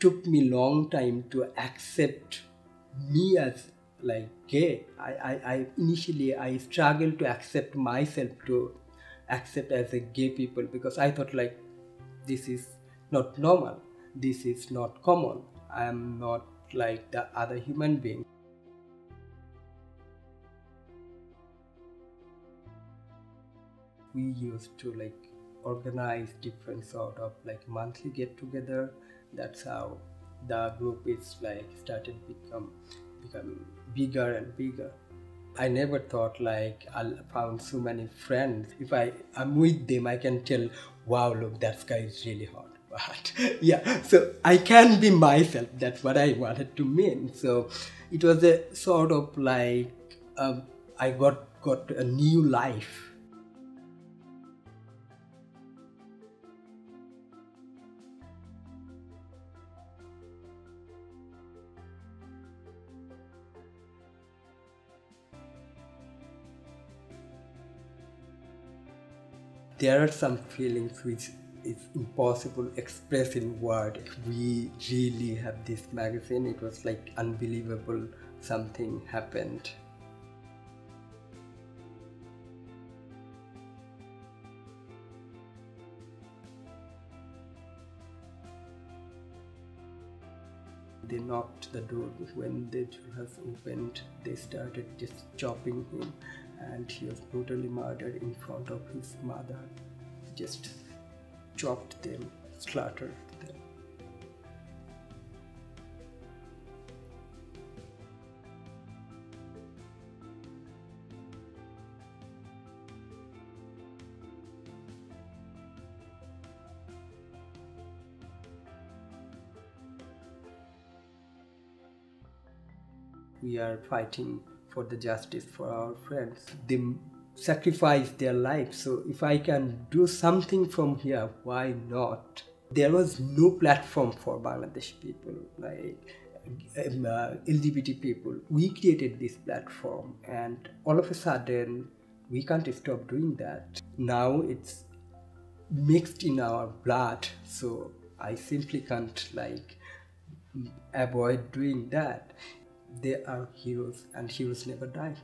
took me long time to accept me as like gay. I, I, I initially I struggled to accept myself to accept as a gay people because I thought like this is not normal. This is not common. I am not like the other human being. We used to like organize different sort of like monthly get together. That's how the group is like started become become bigger and bigger. I never thought like I'll found so many friends. If I am with them, I can tell, wow, look, that guy is really hot. But yeah, so I can be myself. That's what I wanted to mean. So it was a sort of like um, I got got a new life there are some feelings which it's impossible to express in word we really have this magazine. It was like unbelievable something happened. They knocked the door when the door has opened. They started just chopping him and he was brutally murdered in front of his mother. Just chopped them, slaughtered them. We are fighting for the justice for our friends. They sacrifice their lives. So if I can do something from here, why not? There was no platform for Bangladeshi people, like um, uh, LGBT people. We created this platform, and all of a sudden, we can't stop doing that. Now it's mixed in our blood, so I simply can't like avoid doing that they are heroes and heroes never die